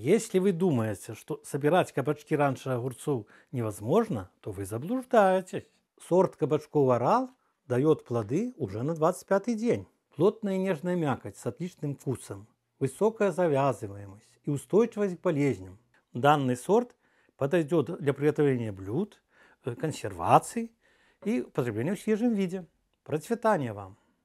Если вы думаете, что собирать кабачки раньше огурцов невозможно, то вы заблуждаетесь. Сорт кабачков «Орал» дает плоды уже на 25-й день. Плотная и нежная мякоть с отличным вкусом, высокая завязываемость и устойчивость к болезням. Данный сорт подойдет для приготовления блюд, э, консервации и употребления в свежем виде. Процветания вам!